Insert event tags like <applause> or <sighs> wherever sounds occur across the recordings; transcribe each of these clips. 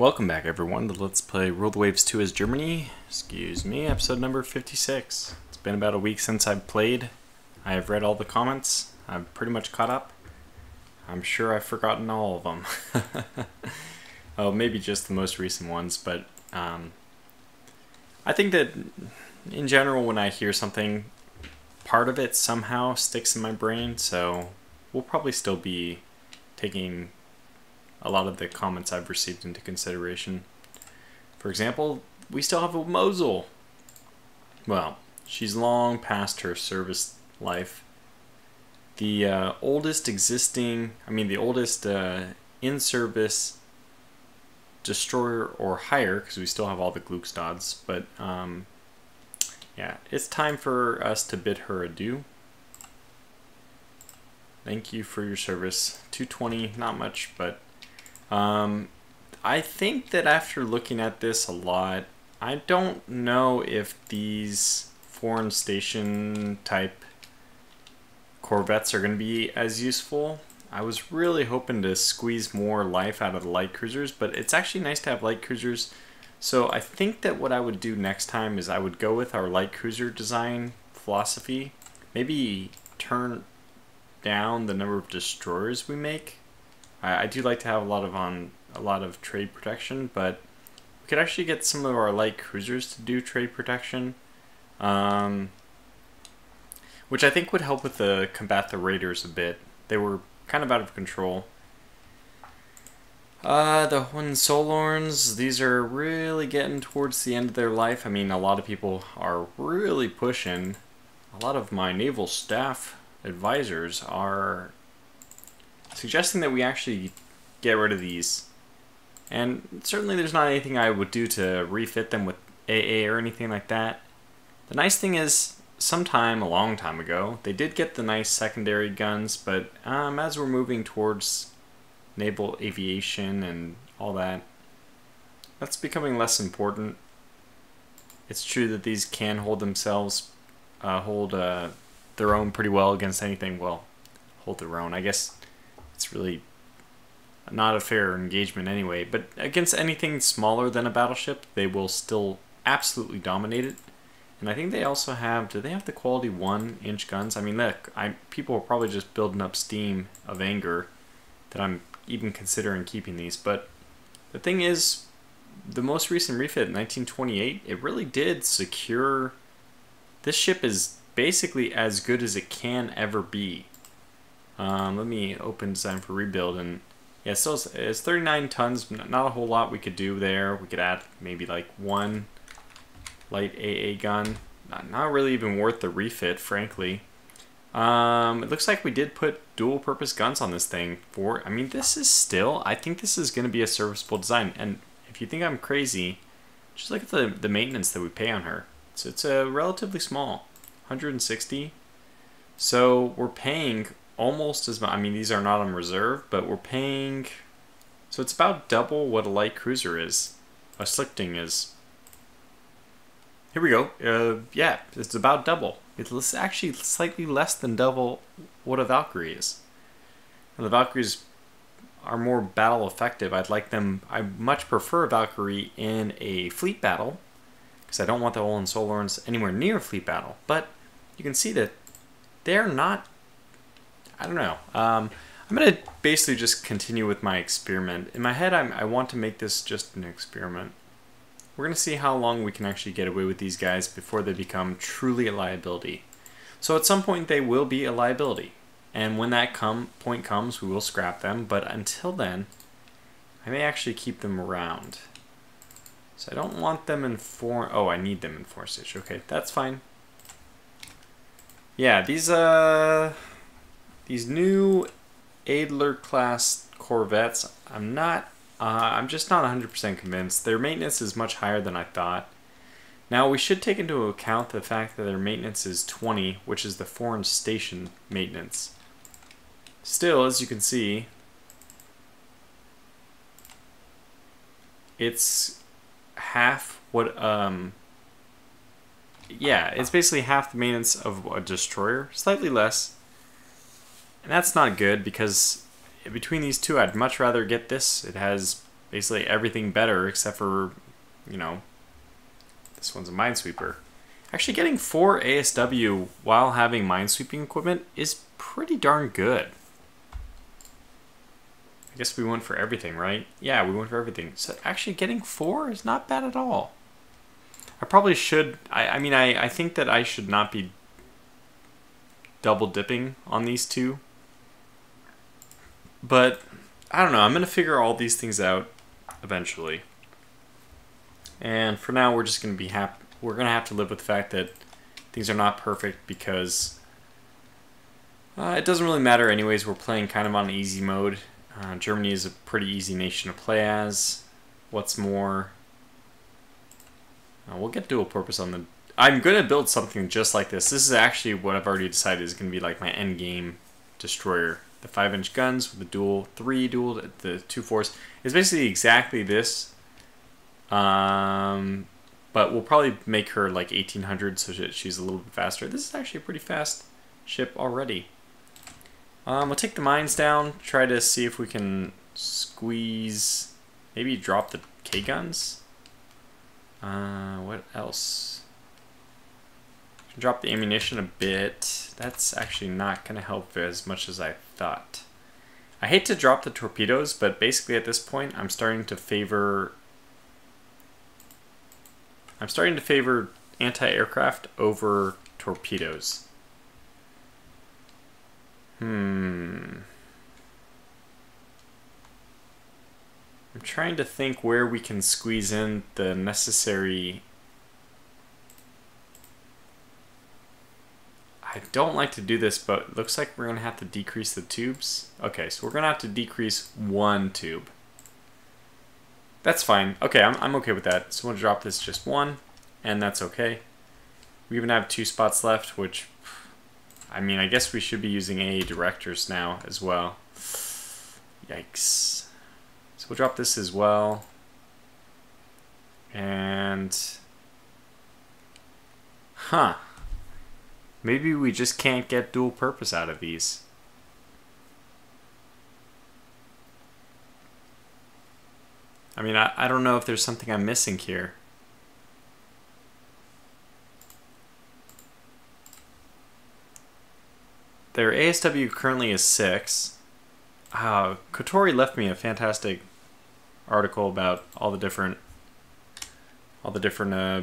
Welcome back everyone to Let's Play Rule the Waves 2 as Germany. Excuse me, episode number 56. It's been about a week since I've played. I have read all the comments. I'm pretty much caught up. I'm sure I've forgotten all of them. <laughs> oh, maybe just the most recent ones, but um, I think that in general when I hear something, part of it somehow sticks in my brain, so we'll probably still be taking a lot of the comments I've received into consideration. For example, we still have a Mosul. Well, she's long past her service life. The uh, oldest existing, I mean, the oldest uh, in service destroyer or higher, because we still have all the Gluckstads, but um, yeah, it's time for us to bid her adieu. Thank you for your service. 220, not much, but um, I think that after looking at this a lot, I don't know if these foreign station type corvettes are going to be as useful. I was really hoping to squeeze more life out of the light cruisers, but it's actually nice to have light cruisers. So I think that what I would do next time is I would go with our light cruiser design philosophy. Maybe turn down the number of destroyers we make I, I do like to have a lot of on a lot of trade protection, but we could actually get some of our light cruisers to do trade protection, um, which I think would help with the combat the raiders a bit. They were kind of out of control. Uh, the Hohenzollerns, these are really getting towards the end of their life. I mean, a lot of people are really pushing. A lot of my naval staff advisors are suggesting that we actually get rid of these. And certainly there's not anything I would do to refit them with AA or anything like that. The nice thing is, sometime a long time ago, they did get the nice secondary guns, but um, as we're moving towards naval aviation and all that, that's becoming less important. It's true that these can hold themselves, uh, hold uh, their own pretty well against anything. Well, hold their own. I guess it's really not a fair engagement anyway. But against anything smaller than a battleship, they will still absolutely dominate it. And I think they also have, do they have the quality one inch guns? I mean, look, I people are probably just building up steam of anger that I'm even considering keeping these. But the thing is, the most recent refit, 1928, it really did secure. This ship is basically as good as it can ever be. Um, let me open design for rebuild and yeah, still it's 39 tons. Not a whole lot we could do there. We could add maybe like one light AA gun. Not, not really even worth the refit, frankly. Um, it looks like we did put dual purpose guns on this thing for, I mean, this is still, I think this is going to be a serviceable design. And if you think I'm crazy, just look at the, the maintenance that we pay on her. So it's a relatively small, 160. So we're paying almost as much. I mean, these are not on reserve, but we're paying. So it's about double what a light cruiser is. A Slichting is. Here we go. Uh, yeah, it's about double. It's actually slightly less than double what a Valkyrie is. And the Valkyries are more battle effective. I'd like them. I much prefer a Valkyrie in a fleet battle because I don't want the Hohenzollerns anywhere near fleet battle. But you can see that they're not I don't know. Um, I'm going to basically just continue with my experiment. In my head, I'm, I want to make this just an experiment. We're going to see how long we can actually get away with these guys before they become truly a liability. So at some point, they will be a liability. And when that come point comes, we will scrap them. But until then, I may actually keep them around. So I don't want them in four... Oh, I need them in four stitch. Okay, that's fine. Yeah, these, uh... These new Adler class Corvettes, I'm not, uh, I'm just not 100% convinced. Their maintenance is much higher than I thought. Now we should take into account the fact that their maintenance is 20, which is the foreign station maintenance. Still, as you can see, it's half what, um, yeah, it's basically half the maintenance of a destroyer, slightly less, and that's not good because between these two, I'd much rather get this. It has basically everything better except for, you know, this one's a Minesweeper. Actually, getting 4 ASW while having minesweeping equipment is pretty darn good. I guess we went for everything, right? Yeah, we went for everything. So actually getting 4 is not bad at all. I probably should... I, I mean, I, I think that I should not be double dipping on these two. But, I don't know. I'm going to figure all these things out eventually. And for now, we're just going to be happy. We're going to have to live with the fact that things are not perfect because uh, it doesn't really matter anyways. We're playing kind of on easy mode. Uh, Germany is a pretty easy nation to play as. What's more, uh, we'll get dual purpose on the... I'm going to build something just like this. This is actually what I've already decided is going to be like my end game destroyer. The 5-inch guns with the dual 3 dual, the 2 fours. It's basically exactly this um, but we'll probably make her like 1800 so that she's a little bit faster. This is actually a pretty fast ship already. Um, we'll take the mines down, try to see if we can squeeze, maybe drop the K-guns. Uh, what else? Drop the ammunition a bit. That's actually not going to help as much as I thought. I hate to drop the torpedoes, but basically at this point I'm starting to favor I'm starting to favor anti-aircraft over torpedoes. Hmm. I'm trying to think where we can squeeze in the necessary... I don't like to do this, but looks like we're going to have to decrease the tubes. Okay, so we're going to have to decrease one tube. That's fine. Okay, I'm, I'm okay with that. So we'll drop this just one, and that's okay. We even have two spots left, which, I mean, I guess we should be using AA directors now as well. Yikes. So we'll drop this as well. And, huh. Maybe we just can't get dual purpose out of these. I mean, I, I don't know if there's something I'm missing here. Their ASW currently is 6. Uh, Kotori left me a fantastic article about all the different all the different uh,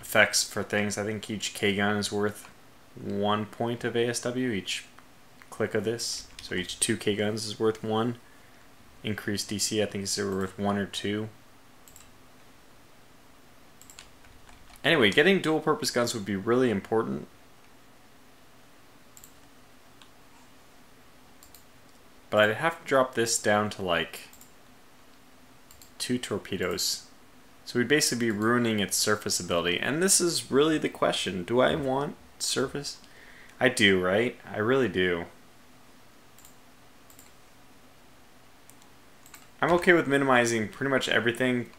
effects for things. I think each K-gun is worth one point of ASW, each click of this. So each two K-guns is worth one increased DC. I think it's worth one or two. Anyway, getting dual purpose guns would be really important. But I'd have to drop this down to like two torpedoes. So we'd basically be ruining its surface ability. And this is really the question. Do I want surface? I do, right? I really do. I'm okay with minimizing pretty much everything,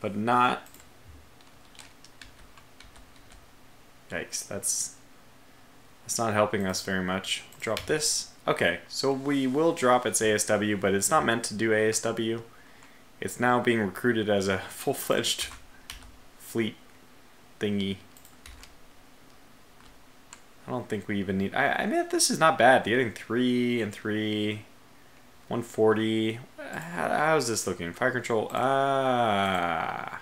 but not... Yikes, that's, that's not helping us very much. Drop this. Okay, so we will drop its ASW, but it's not meant to do ASW. It's now being recruited as a <laughs> full-fledged fleet thingy. I don't think we even need... I, I mean, this is not bad. Getting 3 and 3 140. How, how's this looking? Fire control. Ah.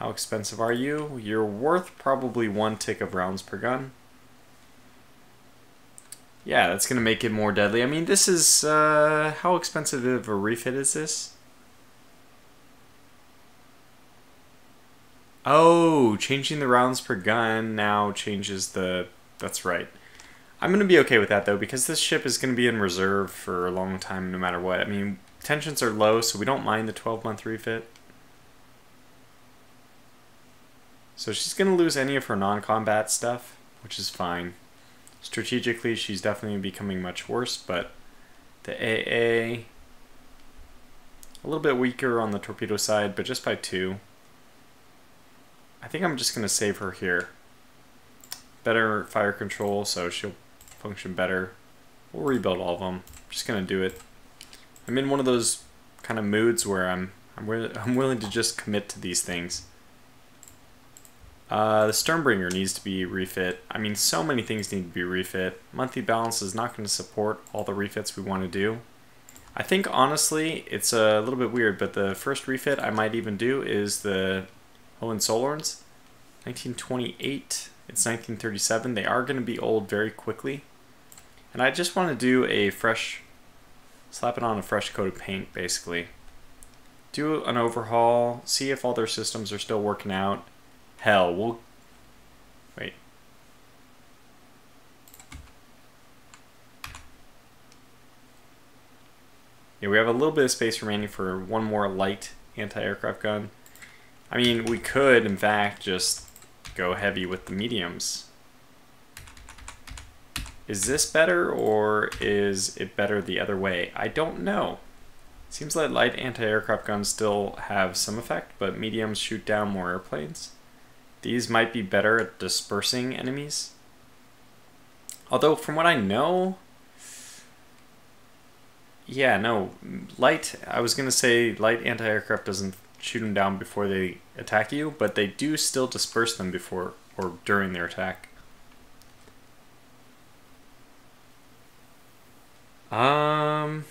How expensive are you? You're worth probably one tick of rounds per gun. Yeah, that's going to make it more deadly. I mean, this is... Uh, how expensive of a refit is this? Oh, changing the rounds per gun now changes the... That's right. I'm going to be okay with that, though, because this ship is going to be in reserve for a long time no matter what. I mean, tensions are low, so we don't mind the 12-month refit. So she's going to lose any of her non-combat stuff, which is fine. Strategically, she's definitely becoming much worse, but the AA... A little bit weaker on the torpedo side, but just by two. I think I'm just going to save her here. Better fire control, so she'll function better. We'll rebuild all of them. I'm just going to do it. I'm in one of those kind of moods where I'm I'm, <laughs> I'm willing to just commit to these things. Uh, the Sternbringer needs to be refit. I mean, so many things need to be refit. Monthly balance is not going to support all the refits we want to do. I think, honestly, it's a little bit weird, but the first refit I might even do is the Hohenzollern's. 1928. It's 1937. They are going to be old very quickly. And I just want to do a fresh, slap it on a fresh coat of paint, basically. Do an overhaul, see if all their systems are still working out. Hell, we'll... Wait. Yeah, we have a little bit of space remaining for one more light anti-aircraft gun. I mean, we could, in fact, just go heavy with the mediums. Is this better or is it better the other way? I don't know. Seems like light anti-aircraft guns still have some effect, but mediums shoot down more airplanes. These might be better at dispersing enemies. Although, from what I know, yeah, no, light, I was going to say light anti-aircraft doesn't shoot them down before they attack you, but they do still disperse them before or during their attack. Um.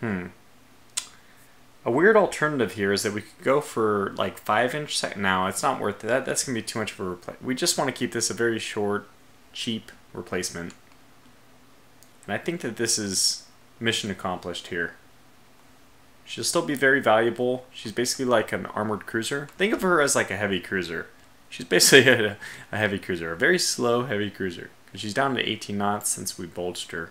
Hmm. A weird alternative here is that we could go for like five inch sec. Now it's not worth. That that's gonna be too much of a replace. We just want to keep this a very short, cheap replacement. And I think that this is mission accomplished here. She'll still be very valuable. She's basically like an armored cruiser. Think of her as like a heavy cruiser. She's basically <laughs> a, a heavy cruiser, a very slow heavy cruiser. She's down to 18 knots since we bulged her.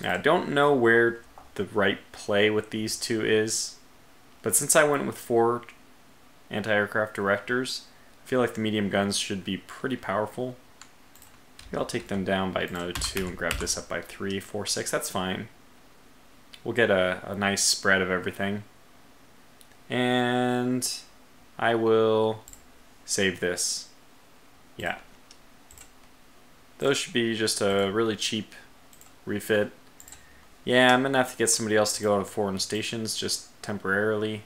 Now, I don't know where the right play with these two is, but since I went with four anti-aircraft directors, I feel like the medium guns should be pretty powerful. I'll take them down by another two and grab this up by three, four, six. That's fine. We'll get a, a nice spread of everything. And I will save this. Yeah. Those should be just a really cheap refit. Yeah, I'm gonna have to get somebody else to go out to foreign stations just temporarily.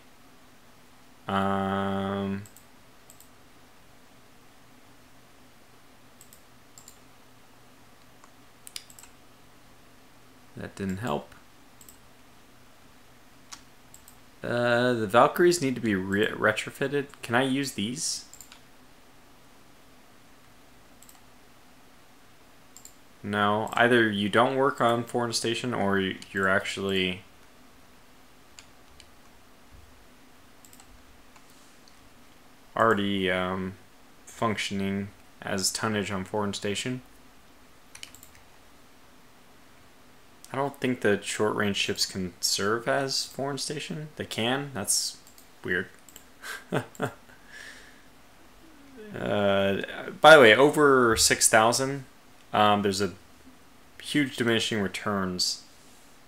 Um, That didn't help. Uh, the Valkyries need to be re retrofitted. Can I use these? No, either you don't work on foreign station or you're actually already um, functioning as tonnage on foreign station. I don't think the short range ships can serve as foreign station. They can. That's weird. <laughs> uh, by the way, over 6,000, um, there's a huge diminishing returns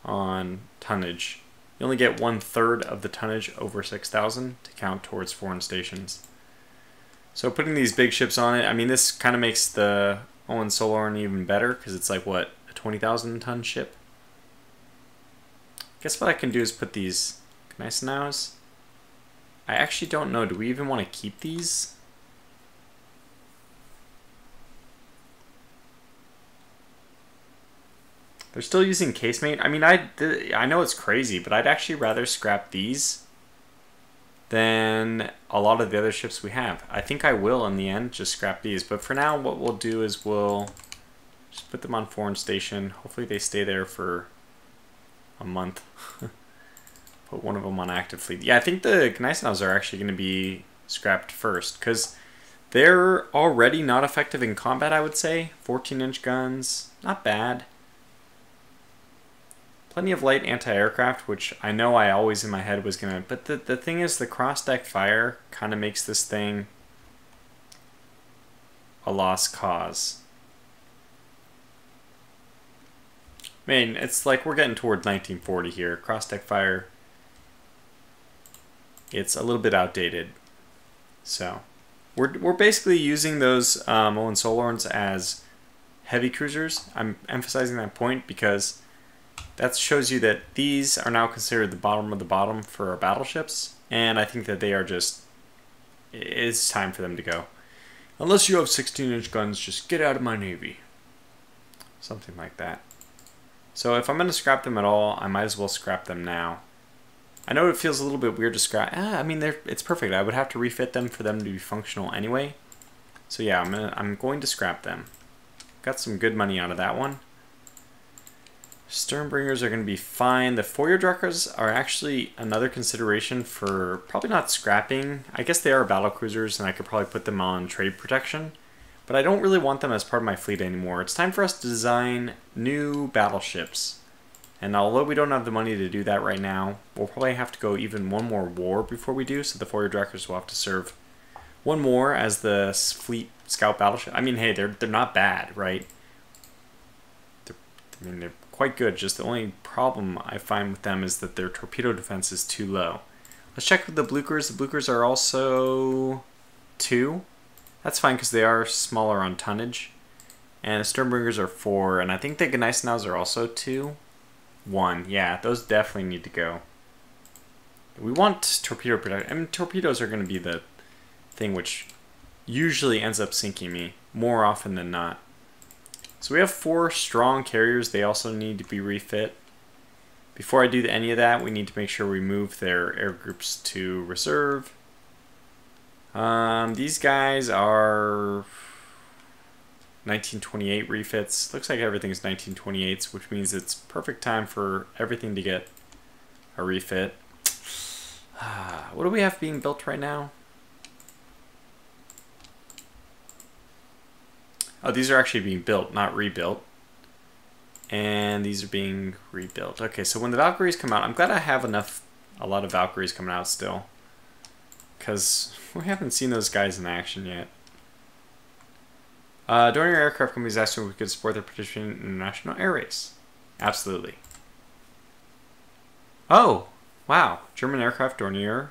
on tonnage. You only get one third of the tonnage over 6,000 to count towards foreign stations. So putting these big ships on it, I mean, this kind of makes the Hohenzollern even better because it's like, what, a 20,000 ton ship? Guess what I can do is put these Gneisenaus. I actually don't know. Do we even want to keep these? They're still using casemate. I mean, I I know it's crazy, but I'd actually rather scrap these than a lot of the other ships we have. I think I will in the end just scrap these. But for now, what we'll do is we'll just put them on foreign station. Hopefully they stay there for a month. <laughs> Put one of them on active fleet. Yeah, I think the Gneisenau's are actually going to be scrapped first because they're already not effective in combat, I would say. 14 inch guns, not bad. Plenty of light anti-aircraft, which I know I always in my head was going to... But the, the thing is, the cross-deck fire kind of makes this thing a lost cause. I mean, it's like we're getting towards 1940 here. Cross-deck fire, it's a little bit outdated. So, we're, we're basically using those um, Hohenzollerns as heavy cruisers. I'm emphasizing that point because that shows you that these are now considered the bottom of the bottom for our battleships, and I think that they are just, it's time for them to go. Unless you have 16 inch guns, just get out of my navy. Something like that. So if I'm going to scrap them at all, I might as well scrap them now. I know it feels a little bit weird to scrap. Ah, I mean, they're, it's perfect. I would have to refit them for them to be functional anyway. So yeah, I'm, gonna, I'm going to scrap them. Got some good money out of that one. Sternbringers are going to be fine. The Feuerdrakers are actually another consideration for probably not scrapping. I guess they are battle cruisers and I could probably put them on trade protection. But I don't really want them as part of my fleet anymore. It's time for us to design new battleships. And although we don't have the money to do that right now, we'll probably have to go even one more war before we do, so the Feuerdrakers will have to serve one more as the fleet scout battleship. I mean, hey, they're they're not bad, right? They're, I mean, they're quite good. Just the only problem I find with them is that their torpedo defense is too low. Let's check with the Bluchers. The Bluchers are also two. That's fine because they are smaller on tonnage. And the Sternbringers are four, and I think the Gneisenau's are also two. One, yeah, those definitely need to go. We want torpedo protection. I mean, torpedoes are going to be the thing which usually ends up sinking me more often than not. So we have four strong carriers. They also need to be refit. Before I do any of that, we need to make sure we move their air groups to reserve. Um, these guys are 1928 refits. Looks like everything's 1928s, which means it's perfect time for everything to get a refit. what do we have being built right now? Oh, these are actually being built, not rebuilt. And these are being rebuilt. Okay, so when the Valkyries come out, I'm glad I have enough, a lot of Valkyries coming out still. Because we haven't seen those guys in action yet. Uh, Dornier Aircraft Company is asking if we could support their participation in the national Air Race. Absolutely. Oh, wow. German aircraft Dornier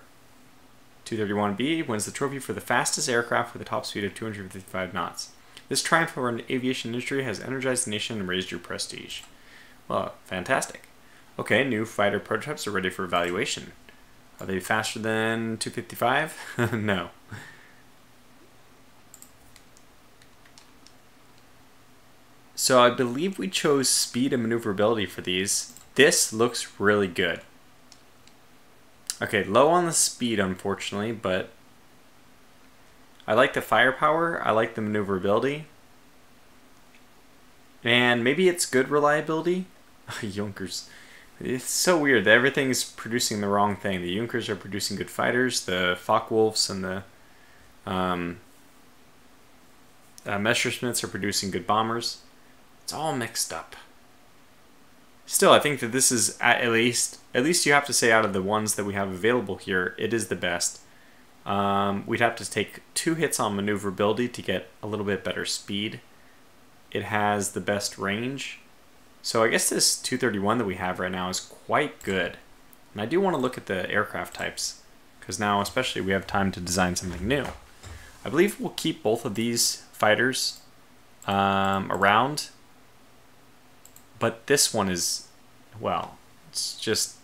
231B wins the trophy for the fastest aircraft with a top speed of 255 knots. This triumph for an aviation industry has energized the nation and raised your prestige. Well, fantastic. Okay, new fighter prototypes are ready for evaluation. Are they faster than 255? <laughs> no. So I believe we chose speed and maneuverability for these. This looks really good. Okay, low on the speed, unfortunately, but I like the firepower. I like the maneuverability. And maybe it's good reliability. <laughs> Junkers. It's so weird that everything's producing the wrong thing. The Junkers are producing good fighters. The Focke-Wulfs and the um, uh, Messerschmitts are producing good bombers. It's all mixed up. Still, I think that this is at least at least you have to say out of the ones that we have available here, it is the best. Um, we'd have to take two hits on maneuverability to get a little bit better speed. It has the best range. So I guess this 231 that we have right now is quite good. And I do want to look at the aircraft types, because now especially we have time to design something new. I believe we'll keep both of these fighters um, around but this one is, well, it's just,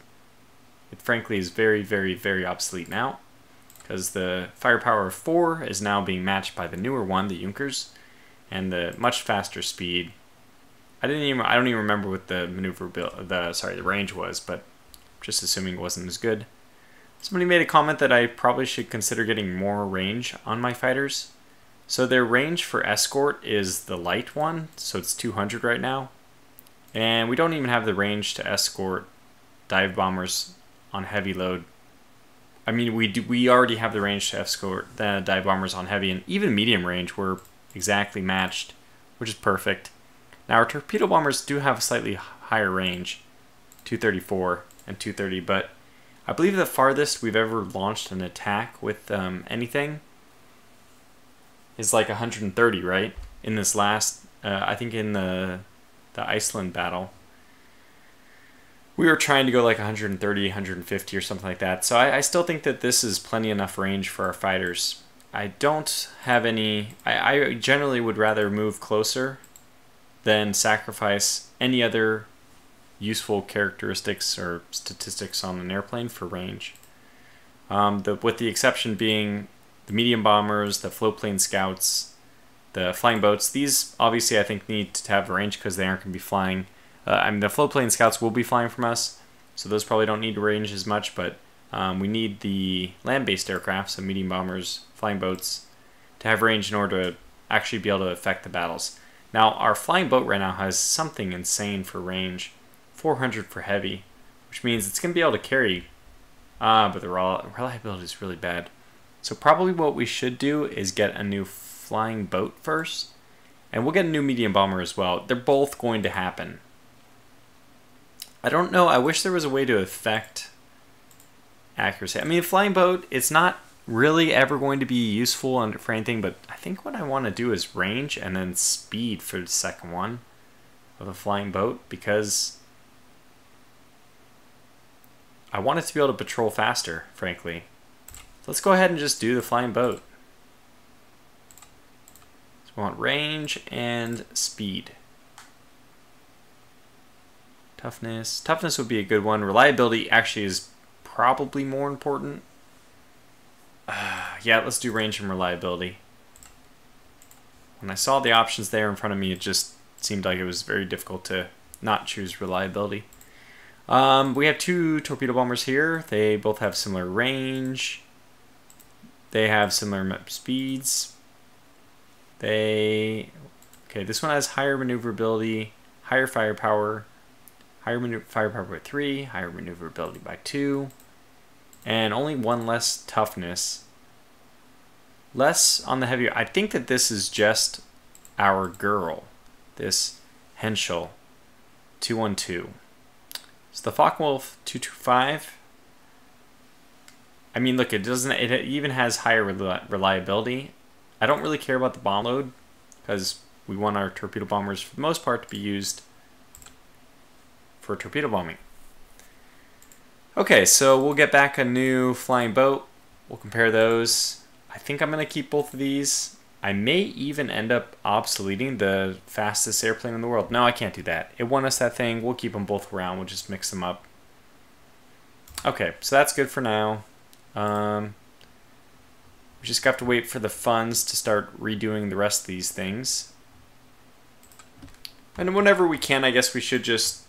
it frankly is very, very, very obsolete now. Because the firepower of 4 is now being matched by the newer one, the Junkers, and the much faster speed. I didn't even, I don't even remember what the maneuver, the, sorry, the range was, but just assuming it wasn't as good. Somebody made a comment that I probably should consider getting more range on my fighters. So their range for escort is the light one, so it's 200 right now. And we don't even have the range to escort dive bombers on heavy load. I mean, we do, we already have the range to escort the dive bombers on heavy and even medium range. We're exactly matched, which is perfect. Now our torpedo bombers do have a slightly higher range, 234 and 230, but I believe the farthest we've ever launched an attack with um, anything is like 130, right? In this last, uh, I think in the the Iceland battle. We were trying to go like 130, 150 or something like that. So I, I still think that this is plenty enough range for our fighters. I don't have any. I, I generally would rather move closer than sacrifice any other useful characteristics or statistics on an airplane for range. Um, the, with the exception being the medium bombers, the float plane scouts, the flying boats. These obviously I think need to have range because they aren't going to be flying. Uh, I mean the float plane scouts will be flying from us, so those probably don't need range as much. But um, we need the land-based aircraft, so medium bombers, flying boats, to have range in order to actually be able to affect the battles. Now our flying boat right now has something insane for range, 400 for heavy, which means it's going to be able to carry. Ah, uh, but the reliability is really bad. So probably what we should do is get a new flying boat first. And we'll get a new medium bomber as well. They're both going to happen. I don't know. I wish there was a way to affect accuracy. I mean, flying boat, it's not really ever going to be useful for anything, but I think what I want to do is range and then speed for the second one of the flying boat because I want it to be able to patrol faster, frankly. Let's go ahead and just do the flying boat. So we want range and speed. Toughness. Toughness would be a good one. Reliability actually is probably more important. Uh, <sighs> yeah, let's do range and reliability. When I saw the options there in front of me, it just seemed like it was very difficult to not choose reliability. Um, we have two torpedo bombers here. They both have similar range. They have similar map speeds. They, okay, this one has higher maneuverability, higher firepower, higher firepower by 3, higher maneuverability by 2, and only one less toughness. Less on the heavier. I think that this is just our girl, this Henschel 212. So the Focke-Wulf 225 I mean, look, it doesn't. It even has higher reliability. I don't really care about the bomb load because we want our torpedo bombers, for the most part, to be used for torpedo bombing. Okay, so we'll get back a new flying boat. We'll compare those. I think I'm going to keep both of these. I may even end up obsoleting the fastest airplane in the world. No, I can't do that. It won us that thing. We'll keep them both around. We'll just mix them up. Okay, so that's good for now. Um, we just have to wait for the funds to start redoing the rest of these things. And whenever we can, I guess we should just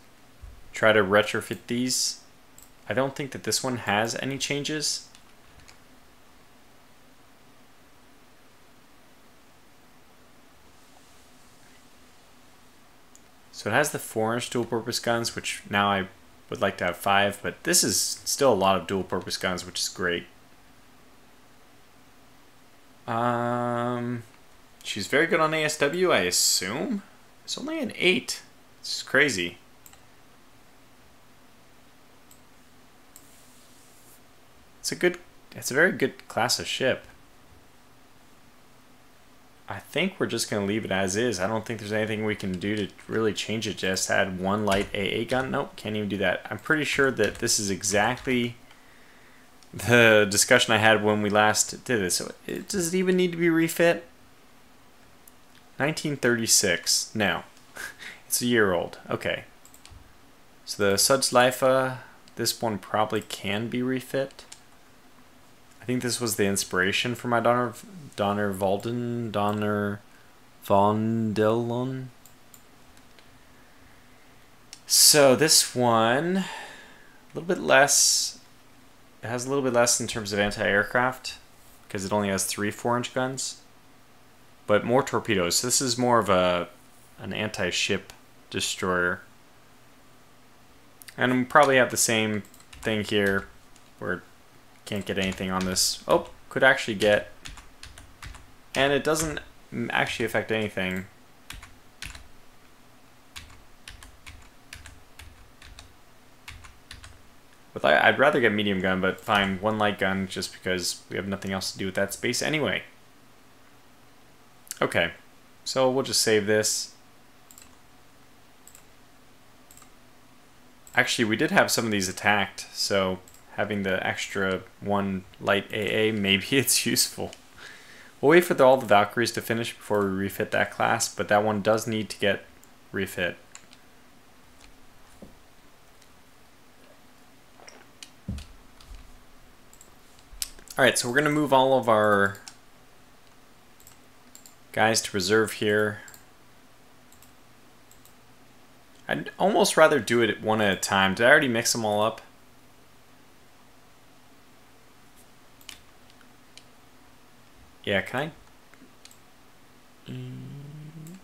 try to retrofit these. I don't think that this one has any changes. So it has the 4-inch dual-purpose guns, which now I would like to have five, but this is still a lot of dual purpose guns, which is great. Um, she's very good on ASW, I assume. It's only an eight. It's crazy. It's a good, it's a very good class of ship. I think we're just going to leave it as is. I don't think there's anything we can do to really change it. Just add one light AA gun. Nope, can't even do that. I'm pretty sure that this is exactly the discussion I had when we last did this. So it, does it even need to be refit? 1936. No. <laughs> it's a year old. Okay. So the Suds Lifa, uh, this one probably can be refit. Think this was the inspiration for my Donner, Donner Valden, Donner Vondelon. So this one, a little bit less, it has a little bit less in terms of anti-aircraft because it only has three 4-inch guns, but more torpedoes. So this is more of a an anti-ship destroyer. And we probably have the same thing here where can't get anything on this. Oh, could actually get. And it doesn't actually affect anything. With I'd rather get medium gun, but fine, one light gun just because we have nothing else to do with that space anyway. Okay, so we'll just save this. Actually, we did have some of these attacked, so having the extra one light AA, maybe <laughs> it's useful. We'll wait for the, all the Valkyries to finish before we refit that class, but that one does need to get refit. Alright, so we're going to move all of our guys to reserve here. I'd almost rather do it one at a time. Did I already mix them all up? Yeah, can I? Mm.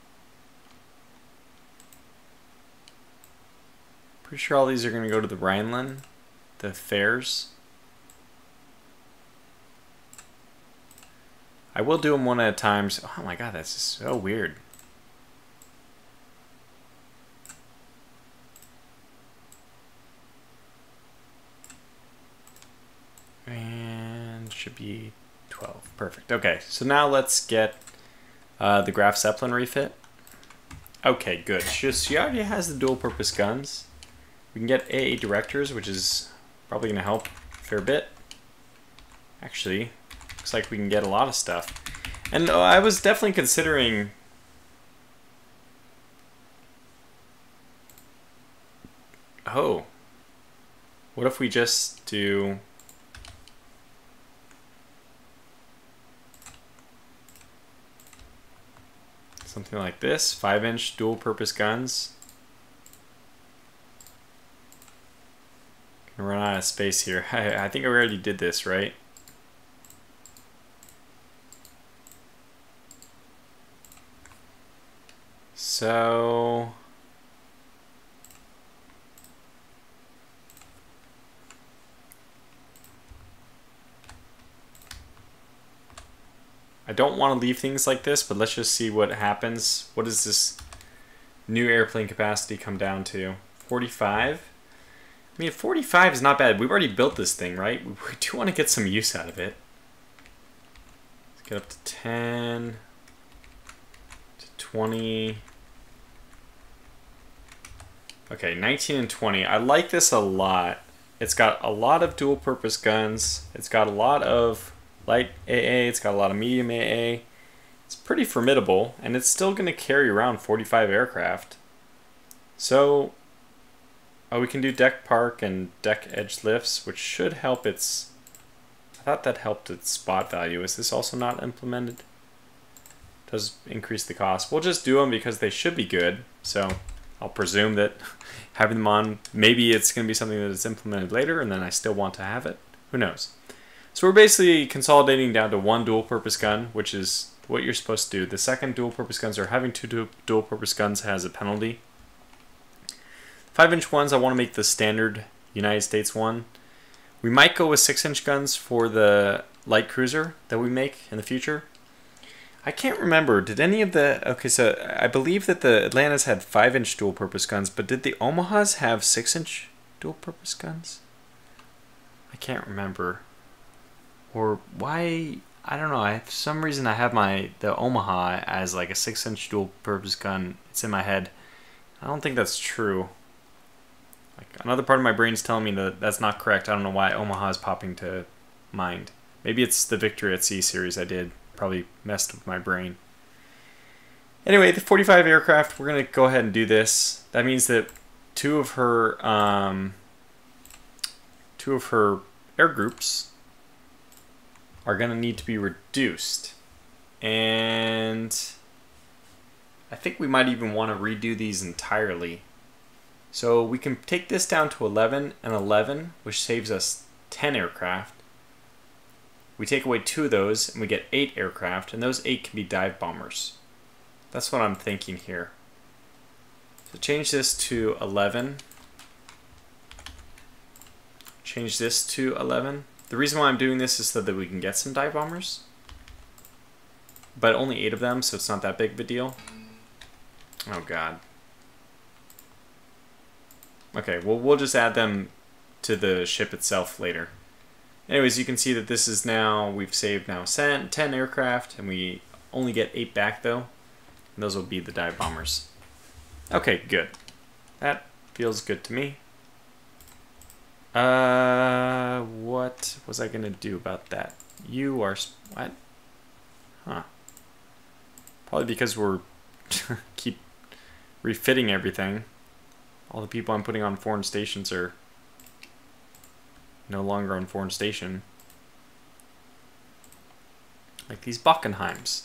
Pretty sure all these are going to go to the Rhineland, the fairs. I will do them one at a time. So, oh my god, that's so weird. And should be 12. Perfect. Okay, so now let's get uh, the Graf Zeppelin refit. Okay, good. She already has the dual purpose guns. We can get AA directors, which is probably going to help a fair bit. Actually, Looks like we can get a lot of stuff. And uh, I was definitely considering... Oh. What if we just do... Something like this, 5-inch dual-purpose guns. Can run out of space here. <laughs> I, I think I already did this, right? So... I don't want to leave things like this, but let's just see what happens. What does this new airplane capacity come down to? 45? I mean, 45 is not bad. We've already built this thing, right? <laughs> We do want to get some use out of it. Let's get up to 10, to 20. Okay, 19 and 20. I like this a lot. It's got a lot of dual purpose guns. It's got a lot of light AA. It's got a lot of medium AA. It's pretty formidable, and it's still going to carry around 45 aircraft. So, oh, we can do deck park and deck edge lifts, which should help its... I thought that helped its spot value. Is this also not implemented? Does increase the cost. We'll just do them because they should be good. So I'll presume that <laughs> having them on, maybe it's going to be something that is implemented later and then I still want to have it. Who knows? So we're basically consolidating down to one dual purpose gun, which is what you're supposed to do. The second dual purpose guns or having two dual purpose guns has a penalty. 5 inch ones, I want to make the standard United States one. We might go with 6 inch guns for the light cruiser that we make in the future. I can't remember. Did any of the okay? So I believe that the Atlantas had five-inch dual-purpose guns, but did the Omahas have six-inch dual-purpose guns? I can't remember. Or why? I don't know. I for some reason I have my the Omaha as like a six-inch dual-purpose gun. It's in my head. I don't think that's true. Like another part of my brain is telling me that that's not correct. I don't know why Omaha is popping to mind. Maybe it's the Victory at Sea series I did probably messed with my brain. Anyway, the 45 aircraft, we're going to go ahead and do this. That means that two of her um, two of her air groups are going to need to be reduced. And I think we might even want to redo these entirely. So we can take this down to 11 and 11, which saves us 10 aircraft. We take away two of those and we get eight aircraft, and those eight can be dive bombers. That's what I'm thinking here. So change this to 11. Change this to 11. The reason why I'm doing this is so that we can get some dive bombers. But only eight of them, so it's not that big of a deal. Oh god. Okay, well we'll just add them to the ship itself later. Anyways, you can see that this is now, we've saved now 10 aircraft, and we only get 8 back though. And those will be the dive bombers. Okay, good. That feels good to me. Uh, what was I gonna do about that? You are, what? Huh. Probably because we're <laughs> keep refitting everything. All the people I'm putting on foreign stations are no longer on foreign station. Like these Bockenheims.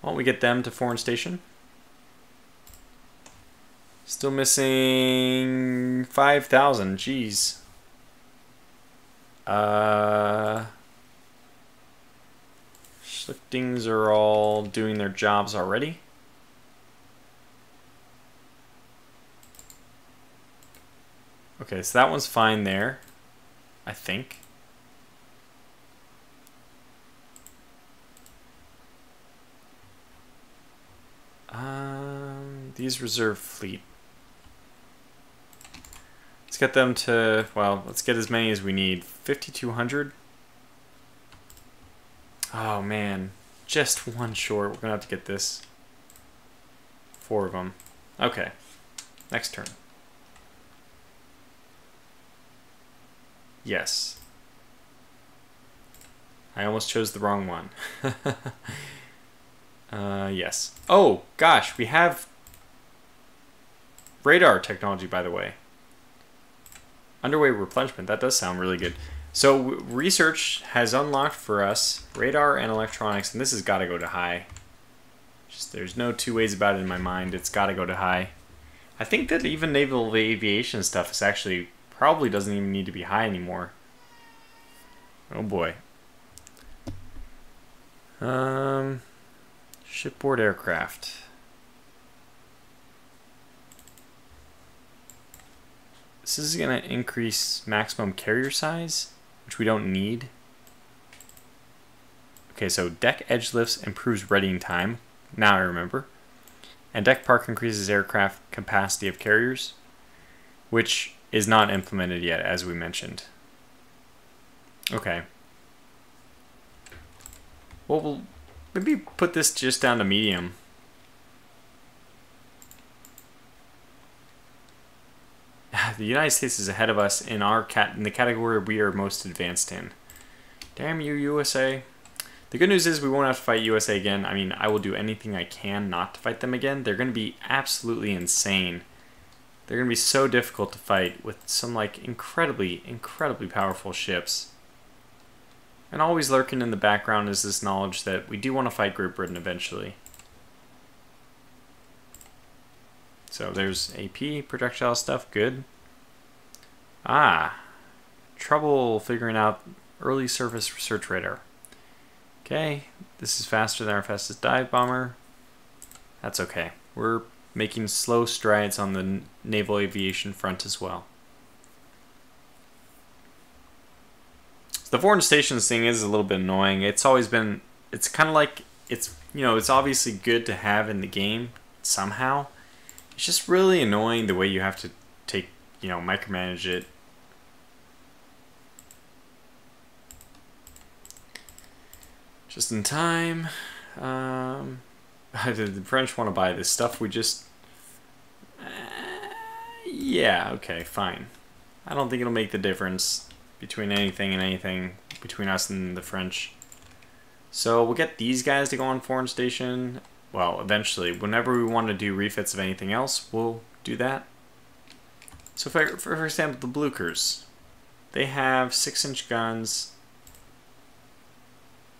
Why don't we get them to foreign station? Still missing 5,000. Jeez. Uh, Schlichtings are all doing their jobs already. Okay, so that one's fine there, I think. Um, these reserve fleet. Let's get them to, well, let's get as many as we need. 5,200. Oh man, just one short. We're gonna have to get this. Four of them. Okay, next turn. Yes. I almost chose the wrong one. <laughs> uh, yes. Oh, gosh, we have radar technology, by the way. Underway replenishment. That does sound really good. So research has unlocked for us radar and electronics, and this has got to go to high. Just, there's no two ways about it in my mind. It's got to go to high. I think that even naval aviation stuff is actually probably doesn't even need to be high anymore. Oh boy. Um, shipboard aircraft. This is going to increase maximum carrier size, which we don't need. Okay, so deck edge lifts improves readying time. Now I remember. And deck park increases aircraft capacity of carriers, which is not implemented yet, as we mentioned. Okay. Well, we'll maybe put this just down to medium. The United States is ahead of us in our cat in the category we are most advanced in. Damn you, USA. The good news is we won't have to fight USA again. I mean, I will do anything I can not to fight them again. They're going to be absolutely insane. They're going to be so difficult to fight with some, like, incredibly, incredibly powerful ships. And always lurking in the background is this knowledge that we do want to fight Great Britain eventually. So there's AP, projectile stuff, good. Ah, trouble figuring out early surface research radar. Okay, this is faster than our fastest dive bomber. That's okay. We're making slow strides on the naval aviation front as well. the foreign stations thing is a little bit annoying. It's always been, it's kind of like, it's, you know, it's obviously good to have in the game somehow. It's just really annoying the way you have to take, you know, micromanage it Just in time. Um, <laughs> the French want to buy this stuff. We just... Uh, yeah, okay, fine. I don't think it'll make the difference between anything and anything between us and the French. So we'll get these guys to go on foreign station. Well, eventually. Whenever we want to do refits of anything else, we'll do that. So for, for example, the Bluchers. They have 6-inch guns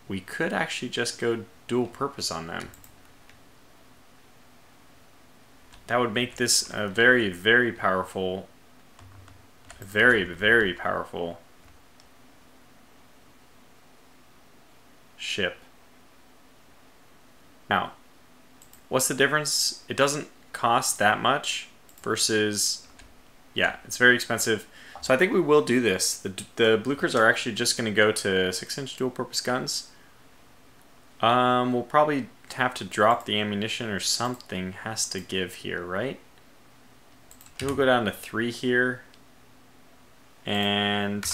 we could actually just go dual purpose on them. That would make this a very, very powerful, very, very powerful ship. Now, what's the difference? It doesn't cost that much versus, yeah, it's very expensive. So I think we will do this. The, the Bluchers are actually just going to go to 6-inch dual-purpose guns. Um, we'll probably have to drop the ammunition or something has to give here, right? We'll go down to three here. And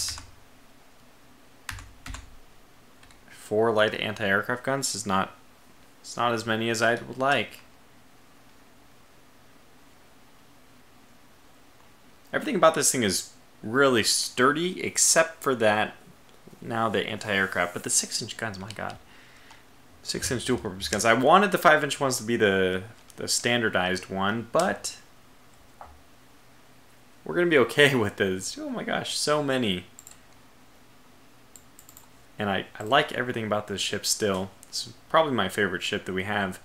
four light anti-aircraft guns is not it's not as many as I would like. Everything about this thing is really sturdy except for that now the anti-aircraft, but the six inch guns, my god. Six inch dual purpose guns. I wanted the five inch ones to be the the standardized one, but we're gonna be okay <laughs> with this. Oh my gosh, so many. And I, I like everything about this ship still. It's probably my favorite ship that we have.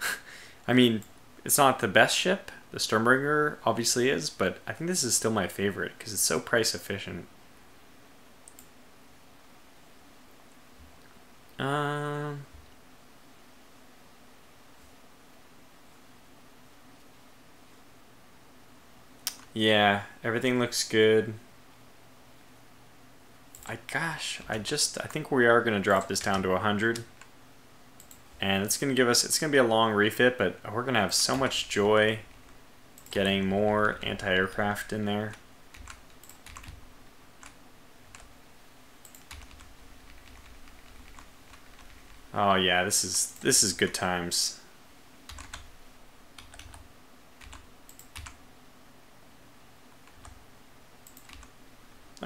<laughs> I mean, it's not the best ship. The Stormbringer obviously is, but I think this is still my favorite because it's so price efficient. Um, yeah, everything looks good. I gosh, I just I think we are gonna drop this down to 100, and it's gonna give us it's gonna be a long refit, but we're gonna have so much joy getting more anti-aircraft in there. Oh yeah, this is this is good times.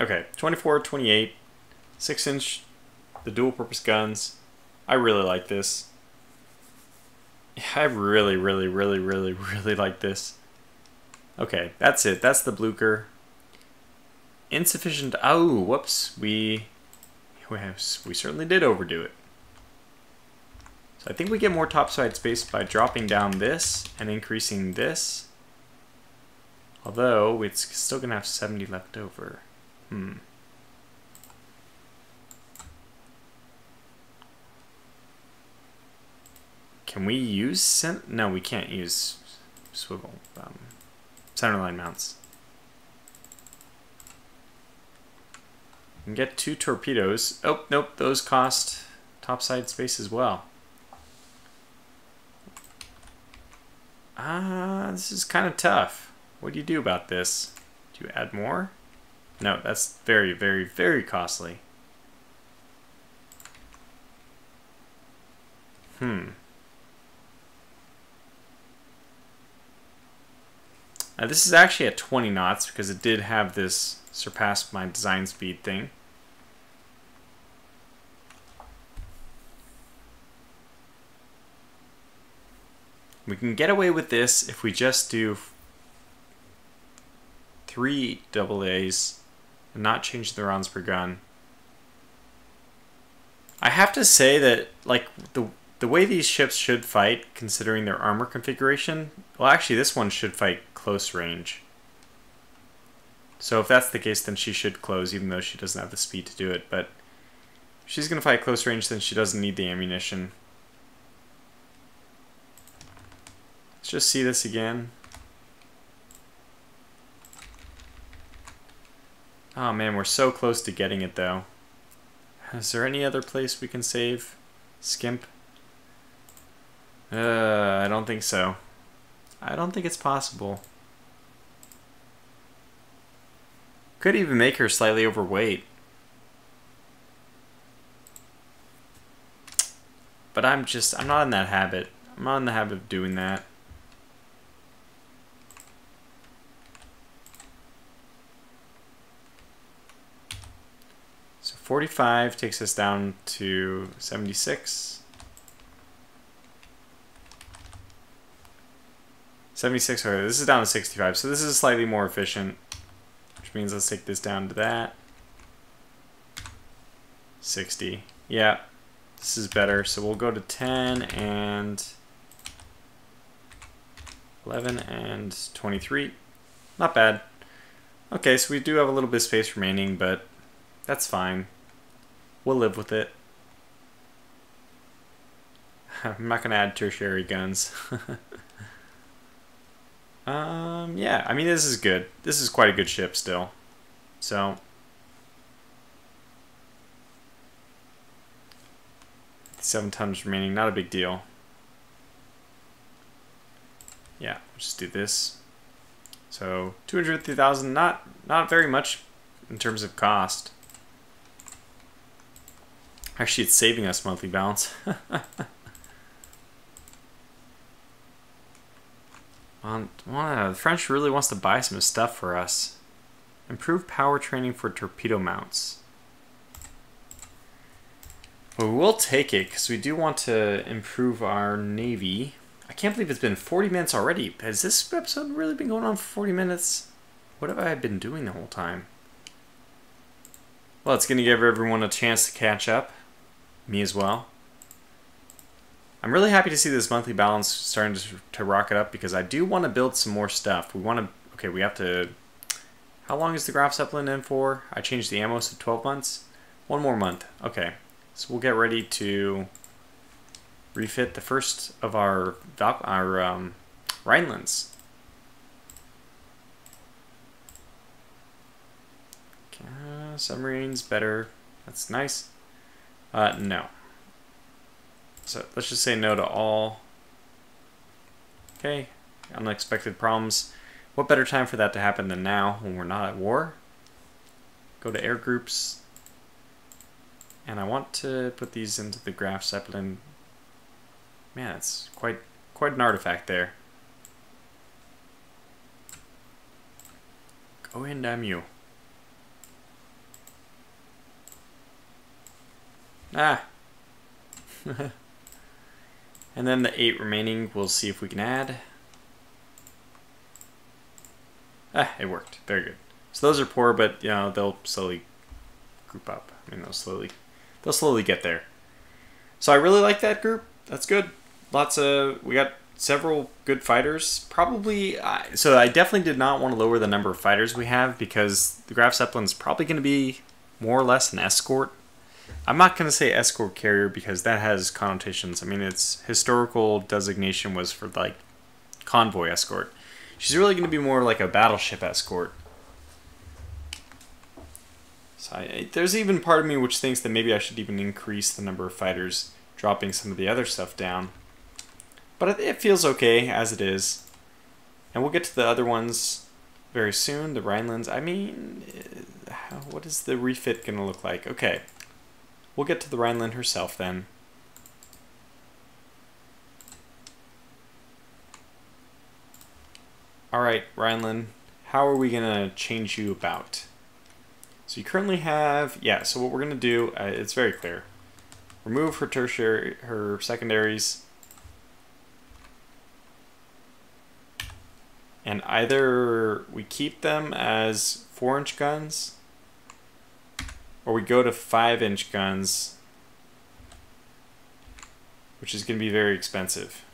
Okay, 24, 28, 6 inch, the dual purpose guns. I really like this. I really, really, really, really, really like this. Okay, that's it. That's the Blucher. Insufficient. Oh, whoops. We, we, have, we certainly did overdo it. So I think we get more topside space by dropping down this and increasing this. Although, it's still going to have 70 left over. Hmm. Can we use cent? No, we can't use swivel um, centerline mounts. And get two torpedoes. Oh, nope, those cost topside space as well. Ah, uh, this is kind of tough. What do you do about this? Do you add more? No, that's very, very, very costly. Hmm. Now this is actually at 20 knots because it did have this surpass my design speed thing. We can get away with this if we just do three double A's and not change the rounds per gun. I have to say that like the the way these ships should fight, considering their armor configuration, well actually this one should fight close range. So if that's the case, then she should close, even though she doesn't have the speed to do it. But she's going to fight close range, then she doesn't need the ammunition. Let's just see this again. Oh man, we're so close to getting it though. Is there any other place we can save? Skimp? Uh, I don't think so. I don't think it's possible. Could even make her slightly overweight. But I'm just, I'm not in that habit. I'm not in the habit of doing that. 45 takes us down to 76. 76, okay, this is down to 65, so this is slightly more efficient, which means let's take this down to that. 60. Yeah, this is better, so we'll go to 10 and 11 and 23. Not bad. Okay, so we do have a little bit of space remaining, but that's fine. We'll live with it. <laughs> I'm not going to add tertiary guns. <laughs> um, yeah, I mean, this is good. This is quite a good ship still. So, seven tons remaining, not a big deal. Yeah, just do this. So, 250,000, not, not very much in terms of cost. Actually, it's saving us monthly balance. <laughs> well, well, uh, the French really wants to buy some stuff for us. Improve power training for torpedo mounts. But we will take it because we do want to improve our navy. I can't believe it's been 40 minutes already. Has this episode really been going on for 40 minutes? What have I been doing the whole time? Well, it's going to give everyone a chance to catch up. Me as well. I'm really happy to see this monthly balance starting to, to rocket up because I do want to build some more stuff. We want to... Okay, we have to... How long is the Graf Zeppelin in for? I changed the ammo to 12 months. One more month. Okay. So we'll get ready to refit the first of our our um, Rhinelands. Uh, submarines better. That's nice. Uh, no. So let's just say no to all. Okay, unexpected problems. What better time for that to happen than now when we're not at war? Go to air groups. And I want to put these into the Graf Zeppelin. Man, it's quite quite an artifact there. Go in, damn you. Ah. <laughs> and then the eight remaining, we'll see if we can add. Ah, it worked. Very good. So those are poor, but you know they'll slowly group up. I mean, they'll slowly, they'll slowly get there. So I really like that group. That's good. Lots of we got several good fighters. Probably, uh, so I definitely did not want to lower the number of fighters we have because the Graf Zeppelin's probably going to be more or less an escort I'm not going to say escort carrier because that has connotations. I mean, its historical designation was for like convoy escort. She's really going to be more like a battleship escort. So I, there's even part of me which thinks that maybe I should even increase the number of fighters, dropping some of the other stuff down. But it feels okay as it is. And we'll get to the other ones very soon. The Rhinelands. I mean, uh, what is the refit going to look like? Okay. We'll get to the Rhineland herself then. Alright, Rhineland, how are we going to change you about? So you currently have, yeah, so what we're going to do, uh, it's very clear. Remove her tertiary, her secondaries. And either we keep them as 4-inch guns, or we go to 5 inch guns, which is going to be very expensive.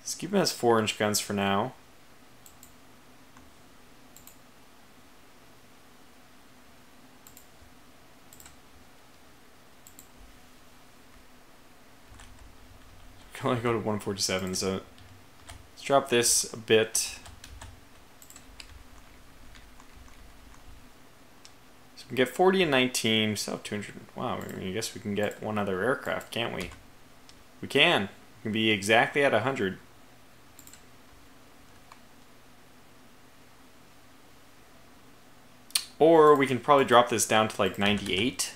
Let's keep them as 4 inch guns for now. <laughs> can only go to 147, so let's drop this a bit. We get 40 and 19, so 200. Wow, I, mean, I guess we can get one other aircraft, can't we? We can. We can be exactly at 100. Or we can probably drop this down to like 98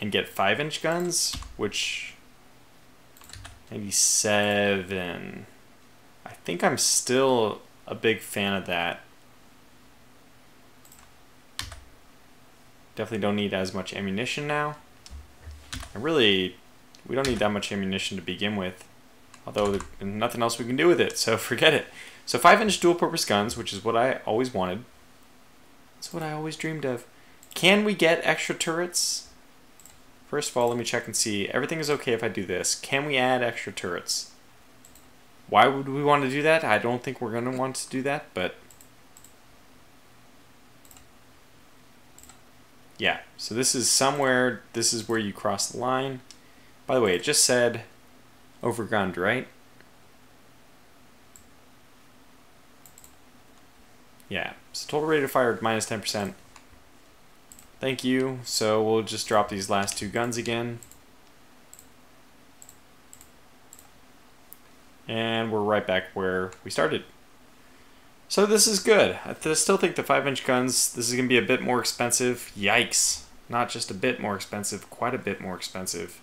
and get 5 inch guns, which maybe 7. I think I'm still a big fan of that. Definitely don't need as much ammunition now. And really, we don't need that much ammunition to begin with. Although nothing else we can do with it, so <laughs> forget it. So 5-inch dual-purpose guns, which is what I always wanted. That's what I always dreamed of. Can we get extra turrets? First of all, let me check and see. Everything is okay if I do this. Can we add extra turrets? Why would we want to do that? I don't think we're going to want to do that, but Yeah, so this is somewhere, this is where you cross the line. By the way, it just said overgunned, right? Yeah, so total rate of fire minus 10%. Thank you. So we'll just drop these last two guns again. And we're right back where we started. So this is good. I still think the 5-inch guns, this is going to be a bit more expensive. Yikes. Not just a bit more expensive, quite a bit more expensive.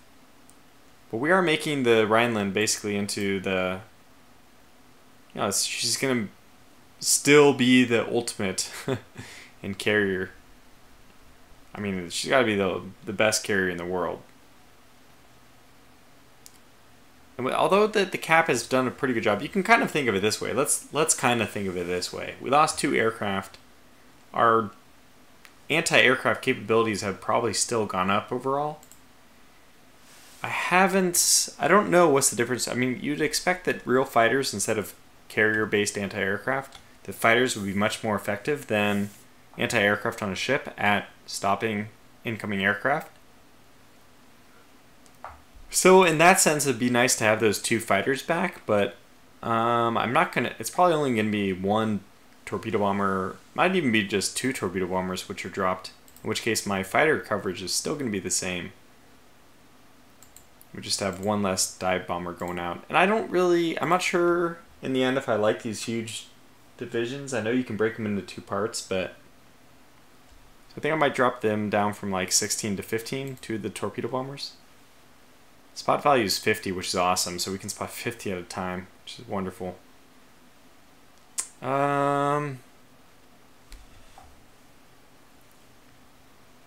But we are making the Rhineland basically into the... You know, she's going to still be the ultimate <laughs> in carrier. I mean, she's got to be the the best carrier in the world. And although the the cap has done a pretty good job, you can kind of think of it this way. Let's let's kind of think of it this way. We lost two aircraft. Our anti-aircraft capabilities have probably still gone up overall. I haven't. I don't know what's the difference. I mean, you'd expect that real fighters instead of carrier-based anti-aircraft, that fighters would be much more effective than anti-aircraft on a ship at stopping incoming aircraft. So in that sense, it'd be nice to have those two fighters back, but um, I'm not gonna. It's probably only gonna be one torpedo bomber. Might even be just two torpedo bombers which are dropped. In which case, my fighter coverage is still gonna be the same. We just have one less dive bomber going out, and I don't really. I'm not sure in the end if I like these huge divisions. I know you can break them into two parts, but I think I might drop them down from like 16 to 15 to the torpedo bombers. Spot value is 50, which is awesome, so we can spot 50 at a time, which is wonderful. Um,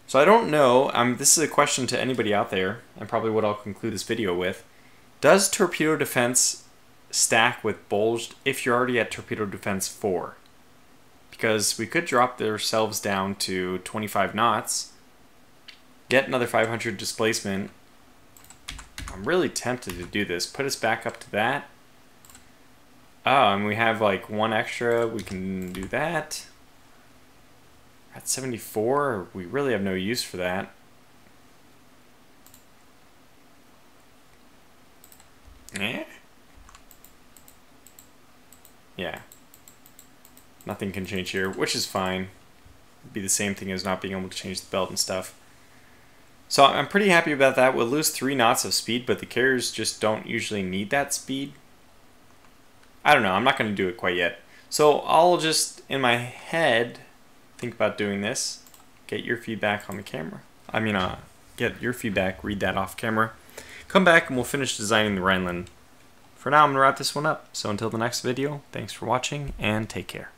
so I don't know, um, this is a question to anybody out there, and probably what I'll conclude this video with. Does torpedo defense stack with bulged if you're already at torpedo defense 4? Because we could drop ourselves down to 25 knots, get another 500 displacement, I'm really tempted to do this. Put us back up to that. Oh, and we have like one extra. We can do that. At 74, we really have no use for that. Yeah. Yeah. Nothing can change here, which is fine. It'd be the same thing as not being able to change the belt and stuff. So I'm pretty happy about that. We'll lose three knots of speed, but the carriers just don't usually need that speed. I don't know. I'm not going to do it quite yet. So I'll just, in my head, think about doing this. Get your feedback on the camera. I mean, uh, get your feedback, read that off camera. Come back and we'll finish designing the Rhineland. For now, I'm going to wrap this one up. So until the next video, thanks for watching and take care.